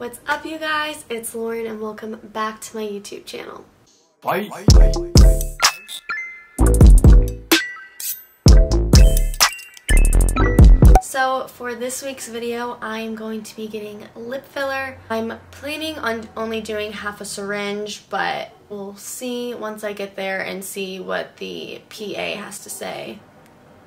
What's up you guys? It's Lauren and welcome back to my YouTube channel. Bye. So for this week's video, I'm going to be getting lip filler. I'm planning on only doing half a syringe, but we'll see once I get there and see what the PA has to say.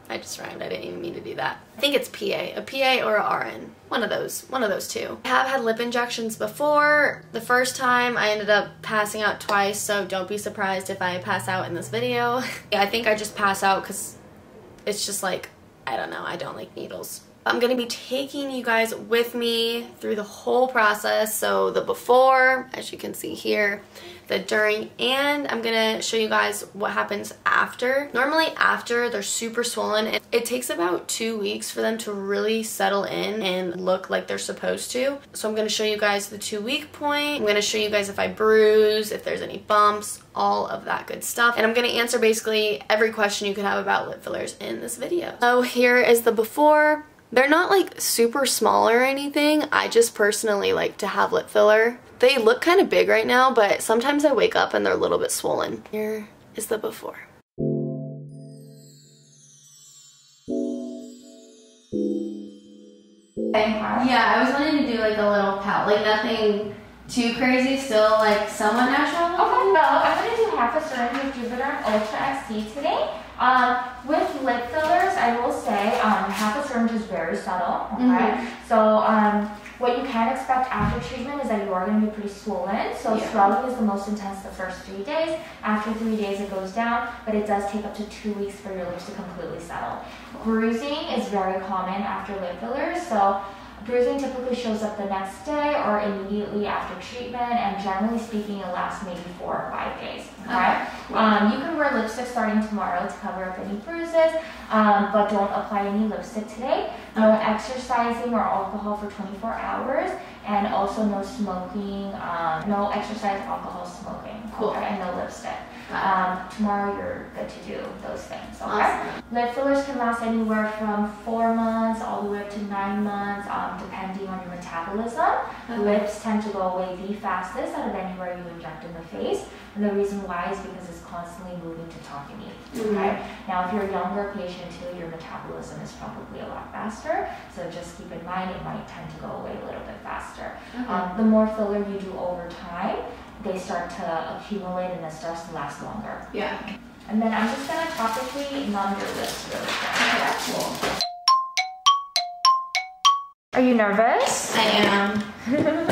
I just rhymed, I didn't even mean to do that. I think it's PA, a PA or a RN. One of those, one of those two. I have had lip injections before. The first time I ended up passing out twice, so don't be surprised if I pass out in this video. Yeah, I think I just pass out because it's just like I don't know, I don't like needles. I'm going to be taking you guys with me through the whole process. So the before, as you can see here, the during, and I'm going to show you guys what happens after. Normally after, they're super swollen. It takes about two weeks for them to really settle in and look like they're supposed to. So I'm going to show you guys the two week point. I'm going to show you guys if I bruise, if there's any bumps, all of that good stuff. And I'm going to answer basically every question you could have about lip fillers in this video. So here is the before. They're not like super small or anything. I just personally like to have lip filler. They look kind of big right now, but sometimes I wake up and they're a little bit swollen. Here is the before. Yeah, I was wanting to do like a little pout, like nothing too crazy, still like somewhat natural. Okay, so I'm going to do half a syringe of Juvederm Ultra XC today. Um, with lip fillers, I will say um, half a syringe is very subtle. Okay, mm-hmm. so um, what you can expect after treatment is that you are going to be pretty swollen. So yeah. swelling is the most intense the first three days. After three days, it goes down, but it does take up to two weeks for your lips to completely settle. Bruising is very common after lip fillers, so Bruising typically shows up the next day or immediately after treatment, and generally speaking, it lasts maybe four or five days. Okay. Um, you can wear lipstick starting tomorrow to cover up any bruises, um, but don't apply any lipstick today. No exercising or alcohol for 24 hours, and also no smoking, um, no exercise, alcohol, smoking. Cool. Okay, and no lipstick. Um, tomorrow you're good to do those things, okay? Awesome. Lip fillers can last anywhere from four months all the way up to nine months, um, depending on your metabolism. Okay. Lips tend to go away the fastest out of anywhere you inject in the face. And the reason why is because it's constantly moving to eat. Mm-hmm. Okay. Now, if you're a younger patient too, your metabolism is probably a lot faster. So just keep in mind it might tend to go away a little bit faster. Okay. Um, the more filler you do over time, they start to accumulate and it starts to last longer. Yeah. And then I'm just gonna topically numb your lips really quick. Okay, cool. Are you nervous? I am.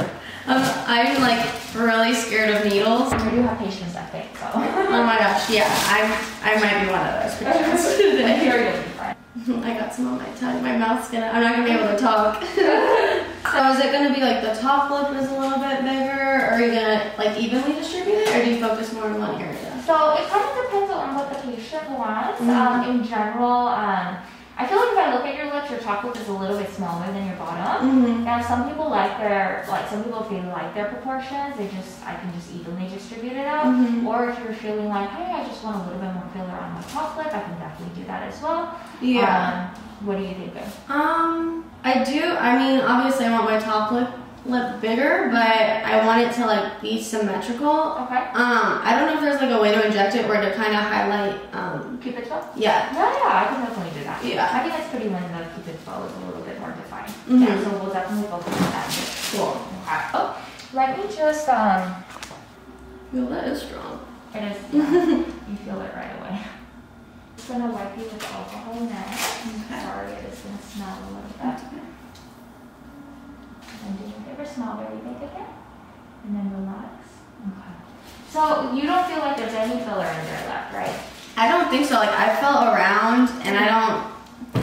um, I'm like really scared of needles. I do have patients I think so. oh my gosh, yeah, I'm. I might be one of those patients today. You're gonna be fine. I got some on my tongue. My mouth's gonna. I'm not gonna be able to talk. so is it gonna be like the top lip is a little bit bigger, or are you gonna like evenly distribute it, or do you focus more on one area? So it kind of depends on what the patient wants. Mm -hmm. um, in general, um, I feel like I look at your lips, your top lip is a little bit smaller than your bottom. Mm-hmm. Now, some people like their like some people if they like their proportions, they just I can just evenly distribute it out. Mm-hmm. Or if you're feeling like, hey, I just want a little bit more filler on my top lip, I can definitely do that as well. Yeah. Um, what do you think? of? Um, I do. I mean, obviously, I want my top lip lip bigger, but I want it to like be symmetrical. Okay. Um, I don't know if there's like a way to inject it or to kind of highlight. Um, cupid's bow. Yeah. Yeah, yeah, I can definitely do that. Yeah. I think it's pretty when the cupid's bow is a little bit more defined. Mm -hmm. Yeah. So we'll definitely focus on that. Cool. Okay. Oh, let me just um. Feel that is strong. It is. Yeah. you feel it right away. Just gonna wipe you with alcohol now. Okay. Sorry, it is gonna smell a little bit. Okay. And do a favor, smile very big again. And then relax. Okay. So you don't feel like there's any filler in there left, right? I don't think so. Like I felt around and I don't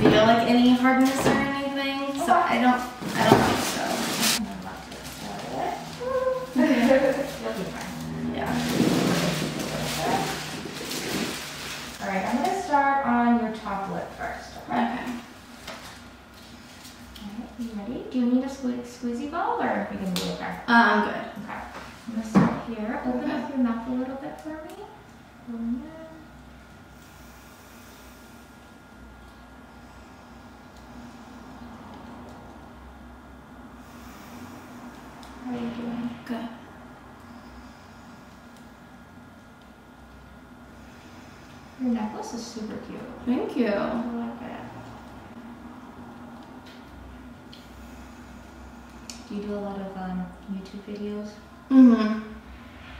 feel like any hardness or anything. So I don't I don't think so. yeah. Alright, I'm gonna start on your top lip first. Okay. okay. You ready? Do you need a sque squeezy ball or we can do it there? Uh, I'm good. Okay. I'm going to start here. Open okay. up your mouth a little bit for me. Alright, Okay. Necklace is super cute. Thank you. I like it. Do you do a lot of um, YouTube videos? Mhm.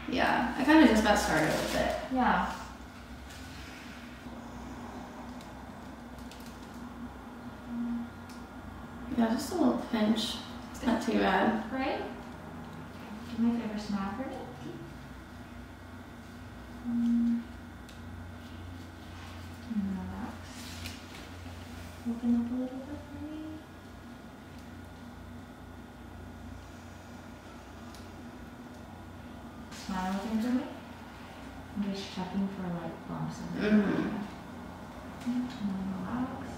Yeah, I kind of just got started with it. Yeah. Yeah, just a little pinch. It's not too bad. Right? Do my favorite smile for me. Mm. And relax. Open up a little bit for me. Smile again for me. I'm just checking for like bumps in the. And then relax.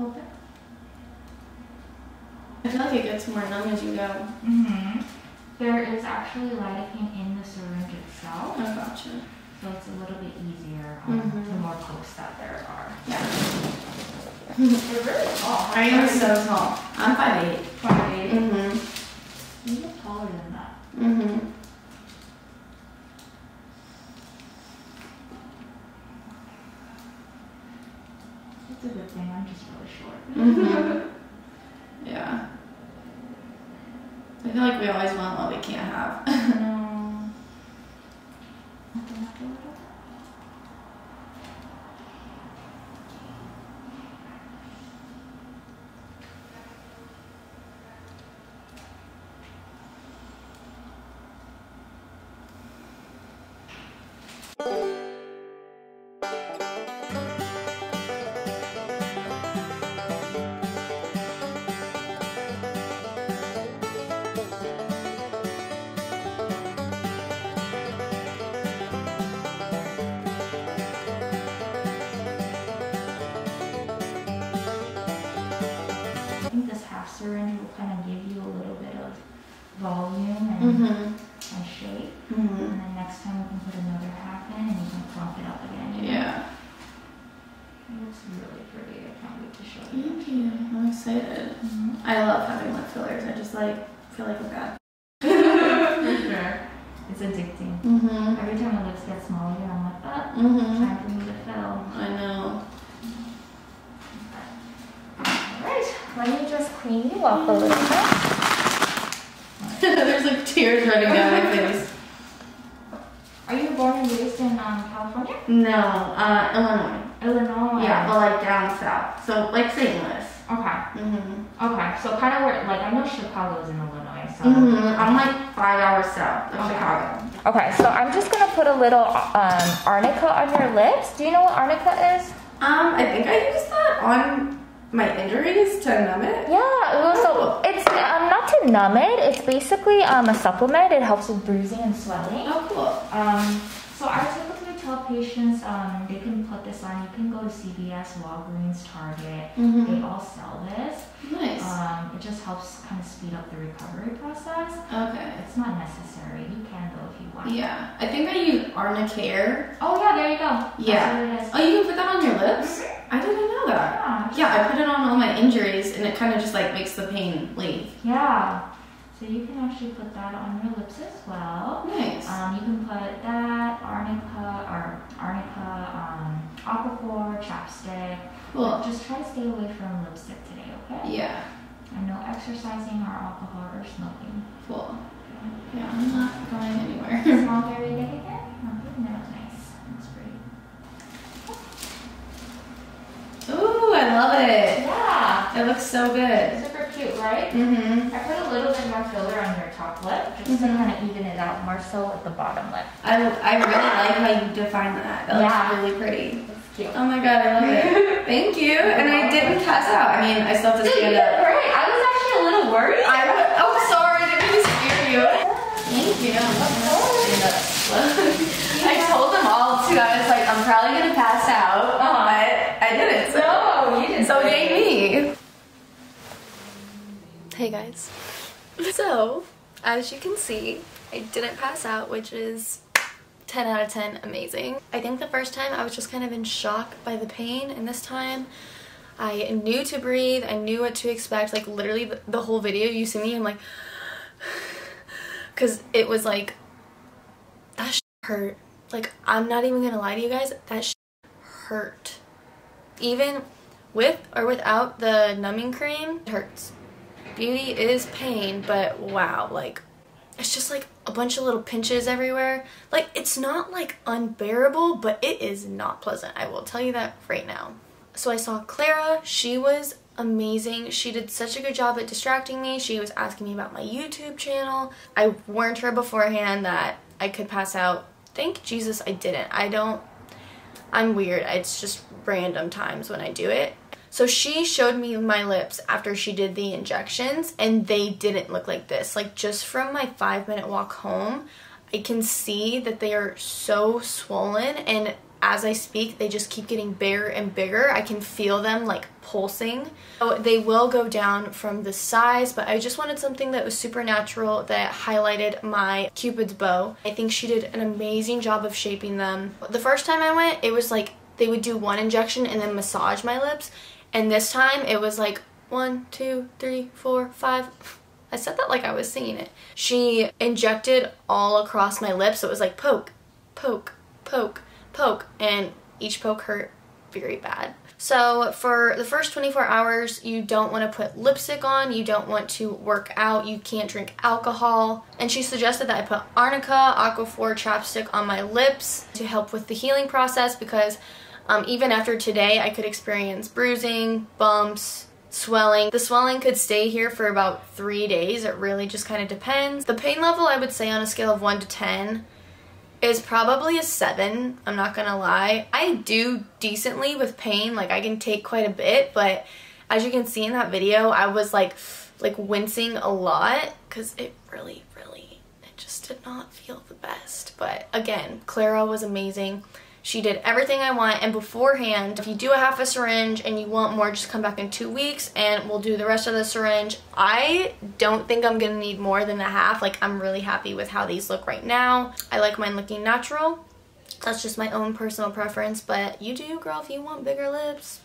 Open. I feel like it gets more numb as you go. Mm-hmm. There is actually lidocaine in the syringe itself, Oh, gotcha. so it's a little bit easier um, Mhm. the more pokes that there are. Yeah. They're really tall. I am so tall. I'm 5'8". Five. Mm-hmm. You look taller than that. Mm-hmm. It's a good thing. I'm just really short. Mm-hmm. I feel like we always want what we can't have. half syringe will kind of give you a little bit of volume and, mm-hmm. and shape. Mm-hmm. And then next time you can put another half in and you can plump it up again. Yeah. It looks really pretty. I can't wait to show you. Thank you. I'm excited. Mhm. I love having lip fillers. I just like feel like a god. For sure. It's addicting. Mm-hmm. Every time my lips get smaller, I'm like, ah, Mm-hmm. time for me to fill. I know. Alright, let me just clean you up a little bit. There's like tears running down my face. Are you born and raised in um, California? No, uh, Illinois. Illinois. Yeah, but like down south. So like St. Louis. Okay. Mm-hmm. Okay. So kind of where, like, I know Chicago is in Illinois, so. Mm-hmm. I'm like five hours south of Okay. Chicago. Okay, so I'm just gonna put a little um, arnica on your lips. Do you know what arnica is? Um, I think I used that on my injuries to numb it. Yeah, well, so it's um, not to numb it. It's basically um, a supplement. It helps with bruising and swelling. Oh, cool. Um, so I tell patients um, they can put this on. You can go to CVS, Walgreens, Target. Mhm. They all sell this. Nice. Um, it just helps kind of speed up the recovery process. Okay. It's not necessary. You can though if you want. Yeah, I think I use Arnicare. Oh yeah, there you go. Yeah. what it is. Oh, you can put that on your lips? I didn't know that. Yeah. Yeah, I put it on all my injuries and it kind of just like makes the pain leave. Yeah. So you can actually put that on your lips as well. Nice. Um, you can put that, arnica, or arnica, um, aquaphor, chapstick. Cool. Just try to stay away from lipstick today, okay? Yeah, And no exercising or alcohol or smoking. cool. Yeah, I'm not going anywhere. Small hairy neck again? Okay, that was nice. That's pretty. Ooh, I love it. Yeah. It looks so good. Cute, right? Mm-hmm. I put a little bit more filler on your top lip just to Mhm. kind of even it out more so with the bottom lip. I, I really like how you define that. That Yeah. looks really pretty. It's cute. Oh my god, I love it. Thank you. And I didn't pass out. I mean, I still have to stand up. great. I was actually a little worried. I w- oh, sorry, I didn't mean to scare you. Thank you up. I told them all too. I was like, I'm probably gonna pass out, Uh-huh. but I didn't. So, No, you didn't. so yay me. Hey guys. So, as you can see, I didn't pass out, which is 10 out of 10, amazing. I think the first time I was just kind of in shock by the pain and this time I knew to breathe, I knew what to expect, like literally the, whole video you see me, I'm like, because it was like, that hurt. Like, I'm not even gonna lie to you guys, that hurt. Even with or without the numbing cream, it hurts. Beauty is pain, but wow, like, it's just like a bunch of little pinches everywhere. Like, it's not like unbearable, but it is not pleasant. I will tell you that right now. So I saw Clara. She was amazing. She did such a good job at distracting me. She was asking me about my YouTube channel. I warned her beforehand that I could pass out. Thank Jesus I didn't. I don't, I'm weird. It's just random times when I do it. So she showed me my lips after she did the injections and they didn't look like this. Like just from my five minute walk home, I can see that they are so swollen and as I speak, they just keep getting bigger and bigger. I can feel them like pulsing. So they will go down from the size, but I just wanted something that was super natural that highlighted my cupid's bow. I think she did an amazing job of shaping them. The first time I went, it was like they would do one injection and then massage my lips. And this time it was like one, two, three, four, five. I said that like I was singing it. She injected all across my lips. So it was like poke, poke, poke, poke and each poke hurt very bad. So for the first 24 hours, you don't want to put lipstick on, you don't want to work out, you can't drink alcohol. And she suggested that I put Arnica Aquaphor chapstick on my lips to help with the healing process because um, even after today, I could experience bruising, bumps, swelling. The swelling could stay here for about three days. It really just kind of depends. The pain level, I would say on a scale of 1 to 10, is probably a 7, I'm not gonna lie. I do decently with pain, like I can take quite a bit, but as you can see in that video, I was like, like wincing a lot because it really, really, it just did not feel the best. But again, Clara was amazing. She did everything I want and beforehand, if you do a half a syringe and you want more, just come back in two weeks and we'll do the rest of the syringe. I don't think I'm gonna need more than a half. Like I'm really happy with how these look right now. I like mine looking natural. That's just my own personal preference, but you do, girl, if you want bigger lips,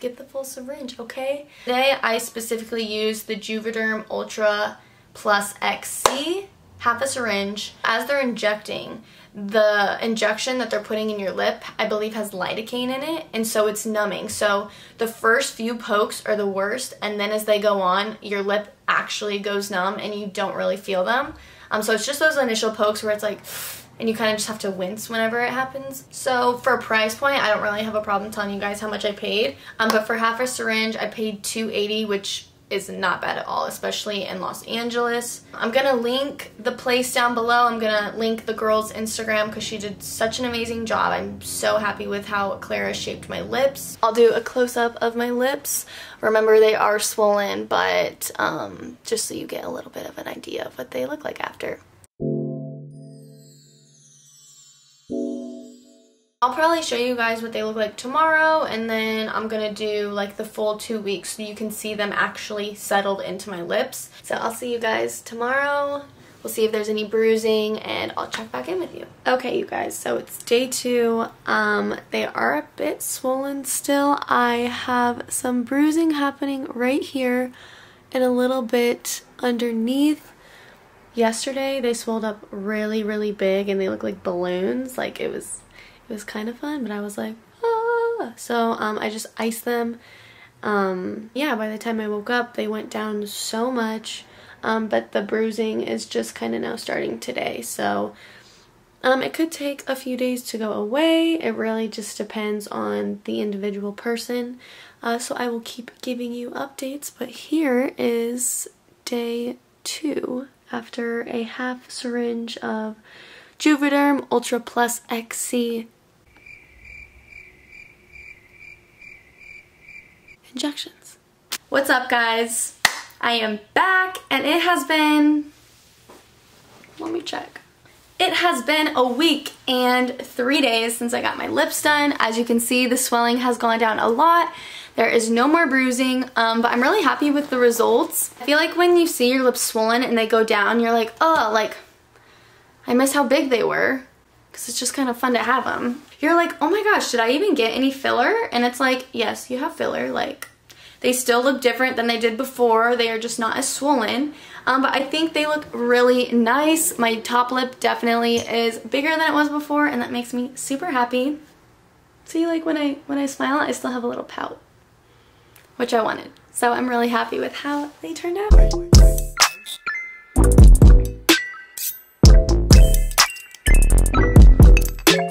get the full syringe, okay? Today, I specifically used the Juvederm Ultra Plus XC, half a syringe. As they're injecting, the injection that they're putting in your lip, I believe has lidocaine in it, and so it's numbing. So the first few pokes are the worst, and then as they go on, your lip actually goes numb and you don't really feel them. Um, so it's just those initial pokes where it's like, and you kind of just have to wince whenever it happens. So for a price point, I don't really have a problem telling you guys how much I paid. Um, but for half a syringe, I paid 280 which is not bad at all, especially in Los Angeles. I'm gonna link the place down below. I'm gonna link the girl's Instagram because she did such an amazing job. I'm so happy with how Clara shaped my lips. I'll do a close-up of my lips. Remember, they are swollen, but um, just so you get a little bit of an idea of what they look like after. I'll probably show you guys what they look like tomorrow and then I'm gonna do like the full two weeks so you can see them actually settled into my lips. So I'll see you guys tomorrow. We'll see if there's any bruising and I'll check back in with you. Okay, you guys, so it's day two. Um, they are a bit swollen still. I have some bruising happening right here and a little bit underneath. Yesterday, they swelled up really, really big and they look like balloons. Like it was it was kind of fun, but I was like, ah. So um, I just iced them. Um, yeah, by the time I woke up, they went down so much. Um, but the bruising is just kind of now starting today. So um, it could take a few days to go away. It really just depends on the individual person. Uh, so I will keep giving you updates. But here is day two after a half syringe of Juvederm Ultra Plus XC injections. What's up guys? I am back and it has been, let me check. It has been a week and three days since I got my lips done. As you can see, the swelling has gone down a lot. There is no more bruising, um, but I'm really happy with the results. I feel like when you see your lips swollen and they go down, you're like, oh, like, I miss how big they were because it's just kind of fun to have them. You're like, oh my gosh, did I even get any filler? And it's like, yes, you have filler. Like, they still look different than they did before. They are just not as swollen. Um, but I think they look really nice. My top lip definitely is bigger than it was before and that makes me super happy. See, like when I, when I smile, I still have a little pout, which I wanted. So I'm really happy with how they turned out.